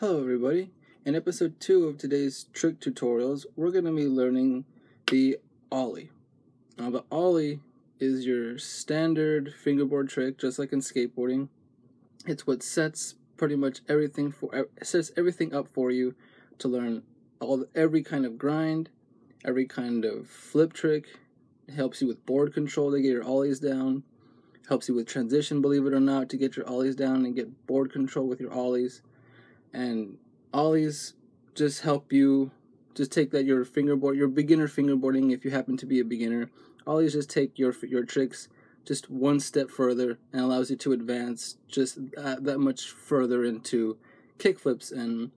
Hello everybody. In episode 2 of today's trick tutorials, we're going to be learning the ollie. Now the ollie is your standard fingerboard trick just like in skateboarding. It's what sets pretty much everything for sets everything up for you to learn all every kind of grind, every kind of flip trick. It helps you with board control to get your ollies down. Helps you with transition, believe it or not, to get your ollies down and get board control with your ollies and ollies just help you just take that your fingerboard your beginner fingerboarding if you happen to be a beginner ollies just take your your tricks just one step further and allows you to advance just that, that much further into kickflips and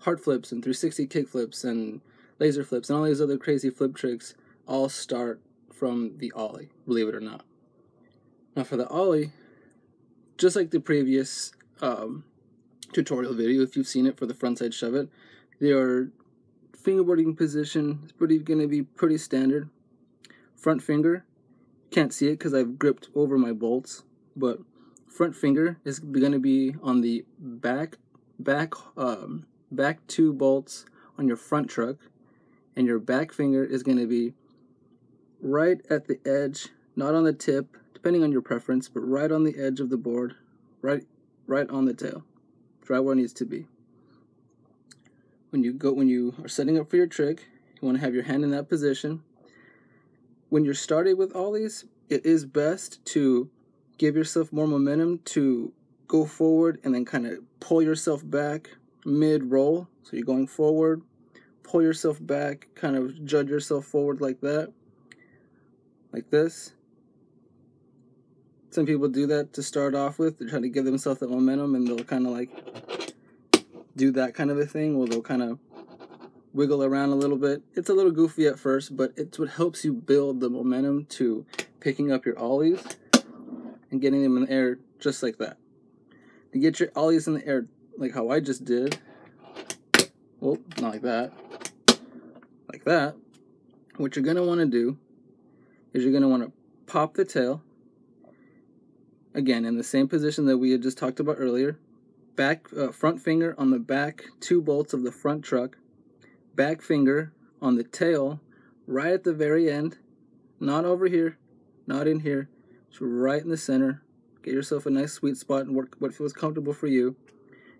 hard flips and 360 kickflips and laser flips and all these other crazy flip tricks all start from the ollie believe it or not. Now for the ollie just like the previous um, tutorial video if you've seen it for the frontside shove it. Their fingerboarding position is pretty going to be pretty standard. Front finger, can't see it because I've gripped over my bolts, but front finger is going to be on the back back um, back two bolts on your front truck, and your back finger is going to be right at the edge, not on the tip, depending on your preference, but right on the edge of the board, right right on the tail right where it needs to be. When you go when you are setting up for your trick, you want to have your hand in that position. When you're starting with ollies, it is best to give yourself more momentum to go forward and then kind of pull yourself back mid roll. So you're going forward, pull yourself back, kind of judge yourself forward like that, like this. Some people do that to start off with. They're trying to give themselves that momentum and they'll kind of like do that kind of a thing where they'll kind of wiggle around a little bit. It's a little goofy at first, but it's what helps you build the momentum to picking up your ollies and getting them in the air just like that. To get your ollies in the air like how I just did, well, not like that, like that, what you're going to want to do is you're going to want to pop the tail Again, in the same position that we had just talked about earlier. Back uh, front finger on the back two bolts of the front truck. Back finger on the tail right at the very end. Not over here, not in here. Just right in the center. Get yourself a nice sweet spot and work what feels comfortable for you.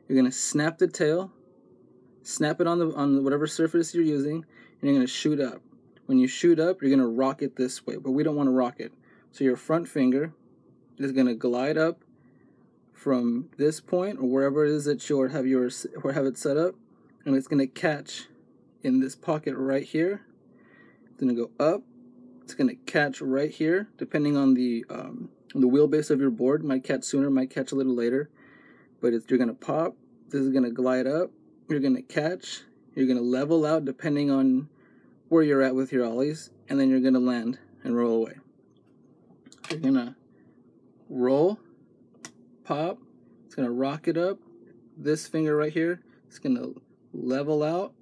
You're gonna snap the tail, snap it on the on whatever surface you're using, and you're gonna shoot up. When you shoot up, you're gonna rock it this way, but we don't want to rock it. So your front finger is going to glide up from this point or wherever it is that you have your or have it set up and it's going to catch in this pocket right here. It's going to go up. It's going to catch right here. Depending on the um, the wheelbase of your board might catch sooner might catch a little later. But it's, you're going to pop. This is going to glide up. You're going to catch. You're going to level out depending on where you're at with your ollies. And then you're going to land and roll away. You're going to roll, pop. It's going to rock it up. This finger right here, it's going to level out,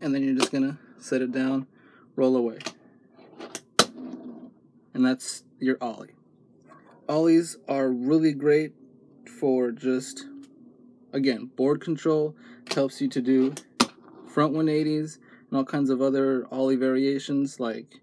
and then you're just going to set it down, roll away. And that's your ollie. Ollies are really great for just, again, board control. Helps you to do front 180s and all kinds of other ollie variations like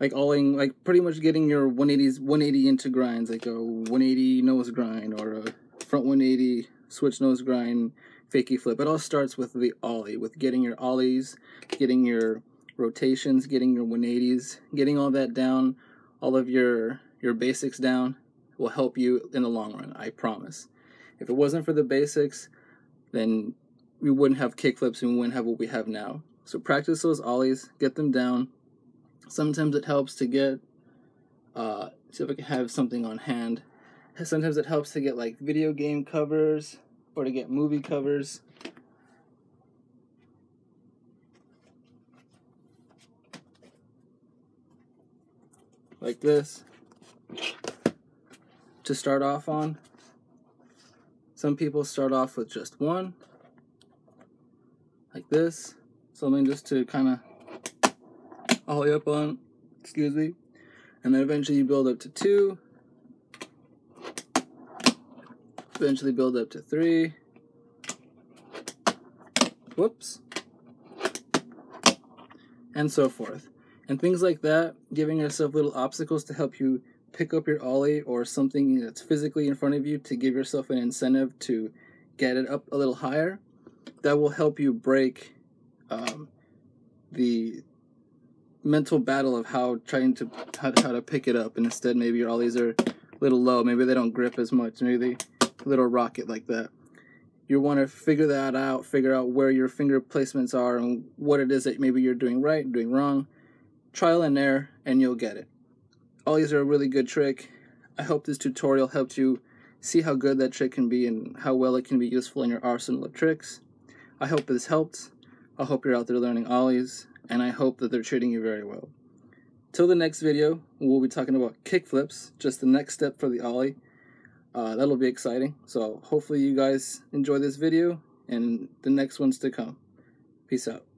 like alling like pretty much getting your 180s 180 into grinds like a 180 nose grind or a front 180 switch nose grind fakie flip. It all starts with the ollie with getting your ollies getting your rotations getting your 180s getting all that down. All of your your basics down will help you in the long run i promise. If it wasn't for the basics then we wouldn't have kickflips and we wouldn't have what we have now. So practice those ollies get them down Sometimes it helps to get, uh, see if I can have something on hand. Sometimes it helps to get like video game covers or to get movie covers. Like this to start off on. Some people start off with just one, like this. Something just to kind of all the way up on, excuse me, and then eventually you build up to two, eventually build up to three, whoops, and so forth. And things like that, giving yourself little obstacles to help you pick up your ollie or something that's physically in front of you to give yourself an incentive to get it up a little higher, that will help you break um, the mental battle of how trying to how, how to pick it up and instead maybe your ollies are a little low. Maybe they don't grip as much. Maybe they little rocket like that. You want to figure that out figure out where your finger placements are and what it is that maybe you're doing right doing wrong. Trial and error and you'll get it. Ollies are a really good trick. I hope this tutorial helped you see how good that trick can be and how well it can be useful in your arsenal of tricks. I hope this helped. I hope you're out there learning ollies and I hope that they're treating you very well. Till the next video, we'll be talking about kickflips, just the next step for the ollie. Uh, that'll be exciting. So hopefully you guys enjoy this video and the next ones to come. Peace out.